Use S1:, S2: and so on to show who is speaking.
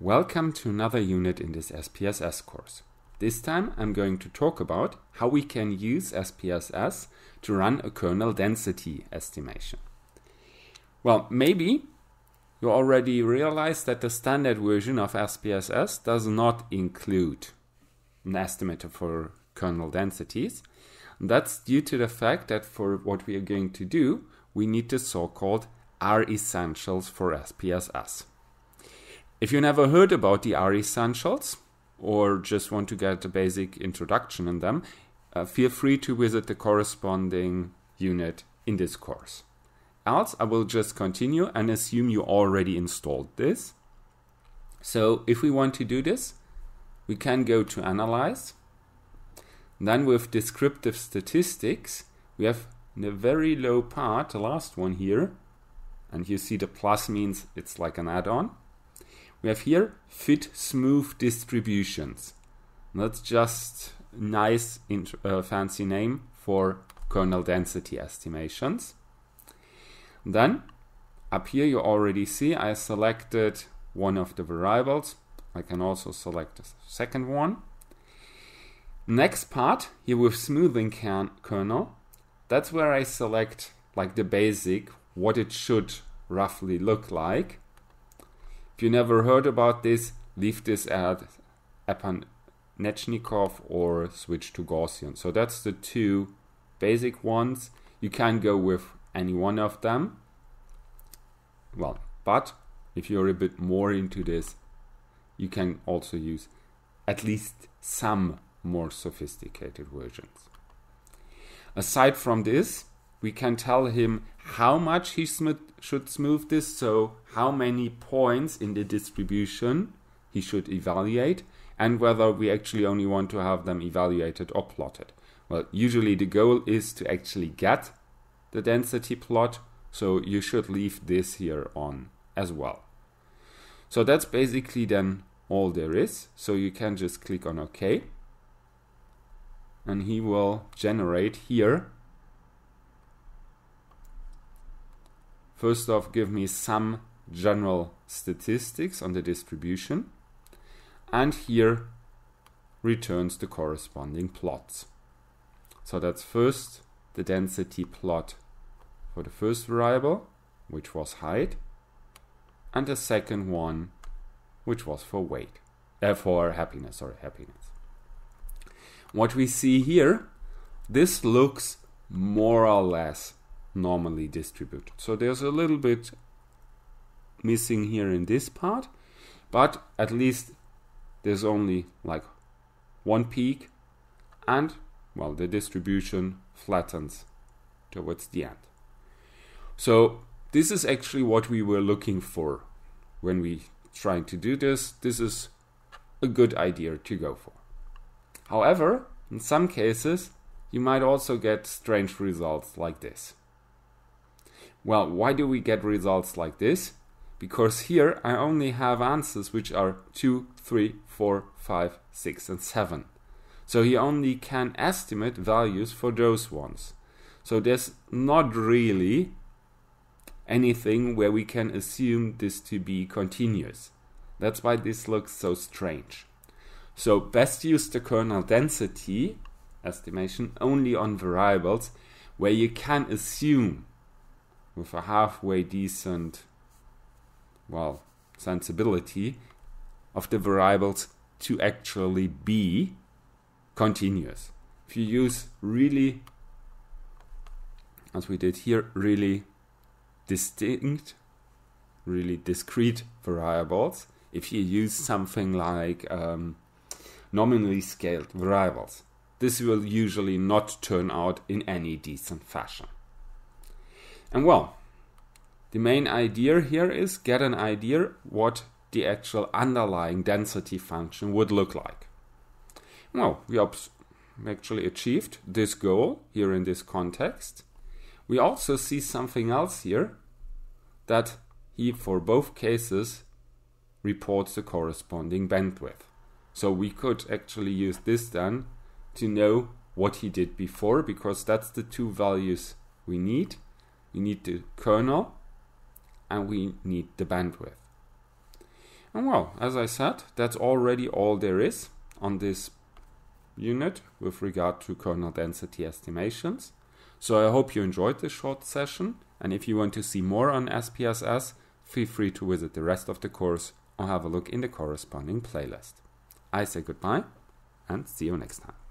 S1: Welcome to another unit in this SPSS course. This time I'm going to talk about how we can use SPSS to run a kernel density estimation. Well, maybe you already realized that the standard version of SPSS does not include an estimator for kernel densities. That's due to the fact that for what we are going to do, we need the so-called R essentials for SPSS. If you never heard about the R essentials or just want to get a basic introduction in them, uh, feel free to visit the corresponding unit in this course. Else, I will just continue and assume you already installed this. So, if we want to do this, we can go to Analyze. Then, with Descriptive Statistics, we have the very low part, the last one here, and you see the plus means it's like an add on we have here fit smooth distributions. That's just nice uh, fancy name for kernel density estimations. Then up here you already see I selected one of the variables. I can also select the second one. Next part here with smoothing kernel, that's where I select like the basic, what it should roughly look like. If you never heard about this, leave this at Epanechnikov or switch to Gaussian. So that's the two basic ones. You can go with any one of them. Well, but if you're a bit more into this, you can also use at least some more sophisticated versions. Aside from this, we can tell him how much he sm should smooth this, so how many points in the distribution he should evaluate, and whether we actually only want to have them evaluated or plotted. Well, usually the goal is to actually get the density plot, so you should leave this here on as well. So that's basically then all there is. So you can just click on OK. And he will generate here First off, give me some general statistics on the distribution. And here returns the corresponding plots. So that's first the density plot for the first variable, which was height, and the second one, which was for weight, uh, for happiness, sorry, happiness. What we see here, this looks more or less normally distributed. So there's a little bit missing here in this part, but at least there's only like one peak and well the distribution flattens towards the end. So this is actually what we were looking for when we trying to do this. This is a good idea to go for. However, in some cases, you might also get strange results like this. Well, why do we get results like this? Because here I only have answers which are 2, 3, 4, 5, 6, and 7. So he only can estimate values for those ones. So there's not really anything where we can assume this to be continuous. That's why this looks so strange. So best use the kernel density estimation only on variables where you can assume with a halfway decent, well, sensibility of the variables to actually be continuous. If you use really, as we did here, really distinct, really discrete variables, if you use something like um, nominally scaled variables, this will usually not turn out in any decent fashion. And well, the main idea here is get an idea what the actual underlying density function would look like. Well, we actually achieved this goal here in this context. We also see something else here that he, for both cases, reports the corresponding bandwidth. So we could actually use this then to know what he did before because that's the two values we need we need the kernel and we need the bandwidth. And well, as I said, that's already all there is on this unit with regard to kernel density estimations. So I hope you enjoyed this short session. And if you want to see more on SPSS, feel free to visit the rest of the course or have a look in the corresponding playlist. I say goodbye and see you next time.